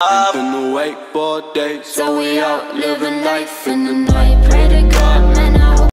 Ain't been awake for days, so we out living life in